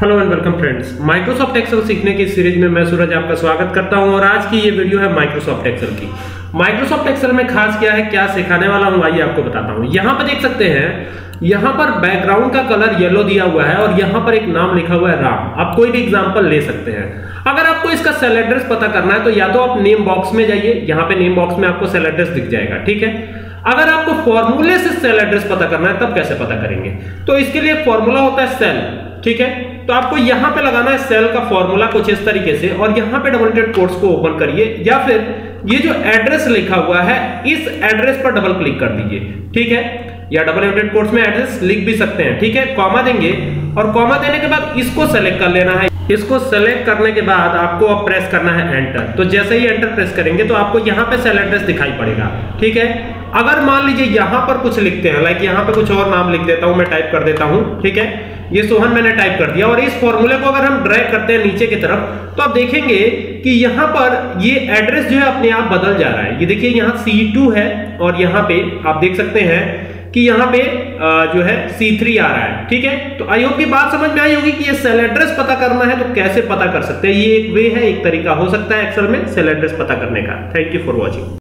Hello and welcome friends. Microsoft Excel सीखने की series में मैं सूरज आपका स्वागत करता हूँ और आज की ये वीडियो है माइक्रोसॉफ्ट एक्सेल की। माइक्रोसॉफ्ट एक्सेल में खास क्या है, क्या सिखाने वाला हूँ, आइए आपको बताता हूँ। यहाँ पर देख सकते हैं, यहाँ पर बैकग्राउंड का कलर येलो दिया हुआ है और यहाँ पर एक नाम लिखा हुआ है राम। आप कोई भी एग्जांपल ले सकते हैं। अगर आपको इसका सेल एड्रेस पता करना है तो या तो आप नेम बॉक्स में जाइए, यहाँ पे नेम बॉक्स में आपको सेल एड्रेस दिख जाएगा, ठीक है? अगर आपको फॉर्मूले से सेल एड्रेस पता करना है, तब कैसे पता करेंगे? तो इसके लिए फॉर्मूला होता है सेल ठीक है? तो आपको यहाँ पे लगाना है सेल का फॉर्मूला कुछ इस तरीके से और यहाँ पे डबल डेट कोट्स को ओपन करिए या फिर ये जो एड्रेस लिखा हुआ है, इस एड्रेस पर डबल क्लिक कर दीजिए। ठीक है? या डबल एडेड कोट्स में एड्रेस लिख भी सकते हैं। ठीक है? कॉमा देंगे और कॉमा देने के बाद इसको सेलेक्ट कर लेना है। इसको सेलेक्ट करने के बाद आपको अब प्रेस करना है एंटर तो जैसे ही एंटर प्रेस करेंगे तो आपको यहाँ पे सेल एड्रेस दिखाई पड़ेगा। ठीक है? अगर मान लीजिए यहाँ पर कुछ लिखते हैं लाइक यहाँ पे कुछ और नाम लिख देता हूँ, मैं टाइप कर देता हूँ, ठीक है? ये सोहन मैंने टाइप कर दिया, और इस फॉर्मूले को अगर हम ड्रैग करते हैं नीचे की तरफ़ तो आप देखेंगे कि यहाँ पर ये एड्रेस जो है अपने आप बदल जा रहा है। ये देखिए, यहाँ C2 है, और यहाँ पे आप देख सकते हैं कि यहाँ पे जो है C3 आ रहा है, ठीक है? तो आई होप की बात समझ में आई होगी कि ये सेल एड्रेस पता करना है तो कैसे पता कर सकते हैं? ये एक वे है, एक तरीका हो सकता है एक्सेल में सेल एड्रेस पता करने का। Thank you for watching